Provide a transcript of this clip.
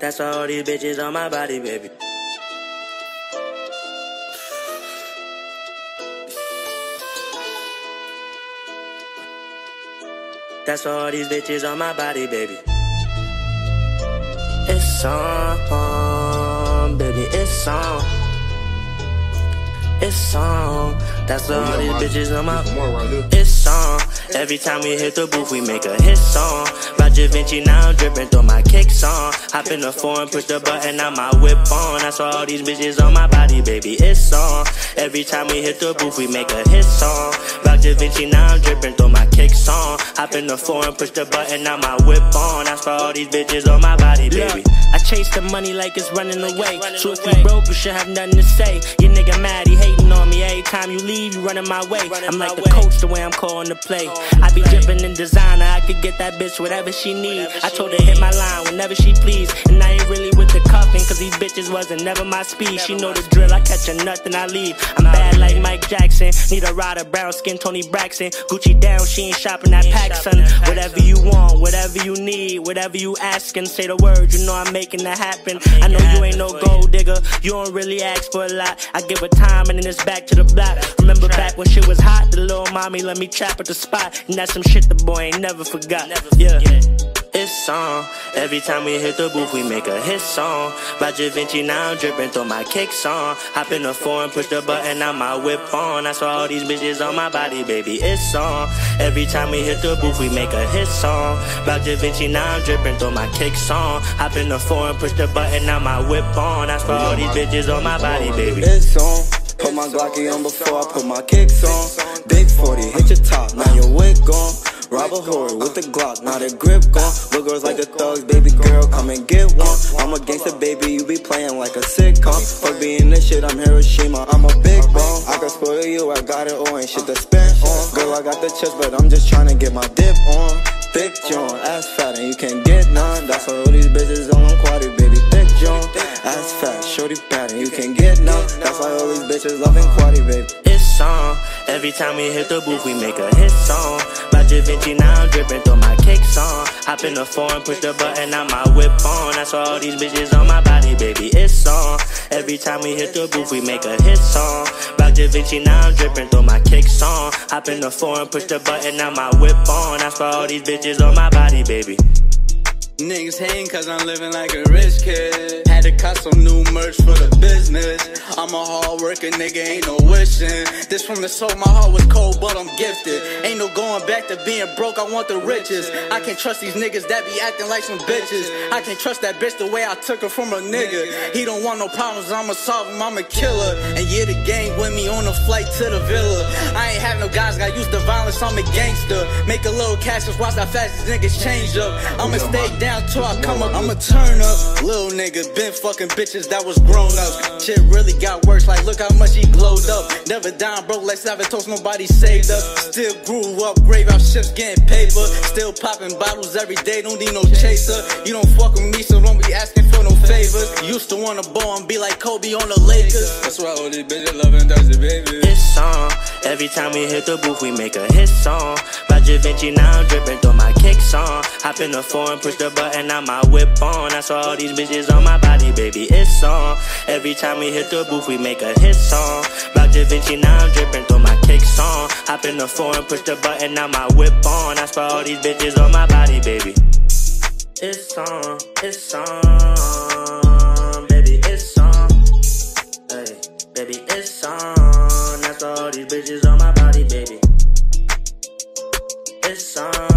That's why all these bitches on my body, baby. That's why all these bitches on my body, baby. It's on, baby, it's on. It's on. That's why all these bitches on my. It's on. Every time we hit the booth, we make a hit song. By Givenchy, now I'm dripping through my kicks on. Hop in the foreign, push the button, now my whip on. I saw all these bitches on my body, baby. It's on. Every time we hit the booth, we make a hit song. By Givenchy, now I'm dripping through my kicks on. Hop in the foreign, push the button, now my whip on. I saw all these bitches on my body, baby. I chase the money like it's running away. So if you broke, you should have nothing to say. Your nigga mad, he hating on me. Every time you leave, you running my way. I'm like the coach, the way I'm calling the play. I be dripping in designer, I could get that bitch whatever she need. I told her hit my line whenever she please. And I ain't really with the cuffing, bitches wasn't never my speed. She know the drill, I catch her nothing, I leave. I'm bad like Mike Jackson. Need a rider, brown skin, Toni Braxton. Gucci down, she ain't shopping at PacSun. Whatever you want, whatever you need, whatever you asking, say the word, you know I'm making that happen. I know you ain't no gold digger, you don't really ask for a lot. I give her time and then it's back to the block. Remember back when shit was hot, the little mommy let me trap at the spot. And that's some shit the boy ain't never forgot. never Yeah. It's on. Every time we hit the booth, we make a hit song. By Givenchy, now I'm dripping through my kicks on. Hop in the foreign, push the button, now my whip on. That's why all these bitches on my body, baby. It's on. Every time we hit the booth, we make a hit song. By Givenchy, now I'm dripping through my kicks on. Hop in the foreign, push the button, now my whip on. That's why all these bitches on my body, baby. It's on. Put my Glocky on before I put my kicks on. Big 40, hit your top, now your wig gone. Rob a whore with the Glock, now the grip gone. Look girls like the thugs, baby girl, come and get one. I'm a gangster, baby, you be playing like a sitcom. Fuck being this shit, I'm Hiroshima, I'm a big bone. I can spoil you, I got it all, ain't shit to spend on. Girl, I got the chest, but I'm just trying to get my dip on. Thick John, ass fat, and you can't get none. That's why all these bitches on quality, baby. Thick John, ass fat, shorty fat, and you can't get none. That's why all these bitches loving quality, baby. It's on. Every time we hit the booth, we make a hit song. By Givenchy, now I'm dripping through my kicks on. Hop in the foreign, push the button, now my whip on. I saw all these bitches on my body, baby. It's on. Every time we hit the booth, we make a hit song. By Givenchy, now I'm dripping through my kicks on. Hop in the foreign, push the button, now my whip on. I saw all these bitches on my body, baby. Niggas hating cause I'm living like a rich kid. Had to cut some new merch for the business. I'm a hard worker, nigga, ain't no wishing. This from the soul, my heart was cold, but I'm gifted. Ain't no going back to being broke, I want the riches. I can't trust these niggas that be acting like some bitches. I can't trust that bitch the way I took her from a nigga. He don't want no problems, I'ma solve him, I'm a killer. And yeah, the gang with me on the flight to the villa. I ain't have no guys, got used to violence, I'm a gangster. Make a little cash, just watch how fast these niggas change up. I'ma stay down till I come up, I'ma turn up. Little nigga, been fucking bitches that was grown up. Shit really got worse, like look how much he glowed up. Never down broke like Savatos, nobody saved up. Still grew up, grave graveyard ships getting paper. Still popping bottles every day, don't need no chaser. You don't fuck with me, so don't be asking for no favors. Used to wanna ball and be like Kobe on the Lakers. That's why all these bitches loving Dusty, baby. It's song, Every time we hit the booth, we make a hit song. By Givenchy, now I'm dripping song. Hop in the foreign, push the button, now my whip on. I saw all these bitches on my body, baby, it's on. Every time we hit the booth, we make a hit song. Block Da Vinci, now I'm dripping through my kicks on. Hop in the foreign, push the button, now my whip on. I saw all these bitches on my body, baby. It's on, it's on, baby, it's on. Hey, baby, it's on. That's all these bitches on my body, baby. It's on.